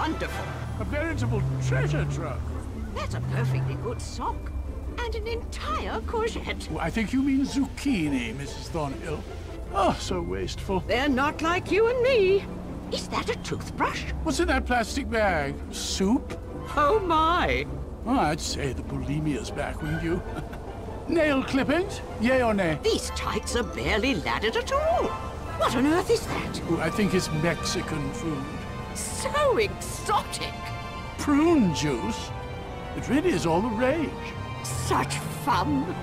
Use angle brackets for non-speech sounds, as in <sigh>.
wonderful. A veritable treasure trove. That's a perfectly good sock. And an entire courgette. Oh, I think you mean zucchini, Mrs. Thornhill. Oh, so wasteful. They're not like you and me. Is that a toothbrush? What's in that plastic bag? Soup? Oh my! Oh, I'd say the bulimia's back, wouldn't you? <laughs> Nail clippings? Yay or nay? These tights are barely laddered at all. What on earth is that? Oh, I think it's Mexican food. So exotic! Prune juice? It really is all the rage. Such fun!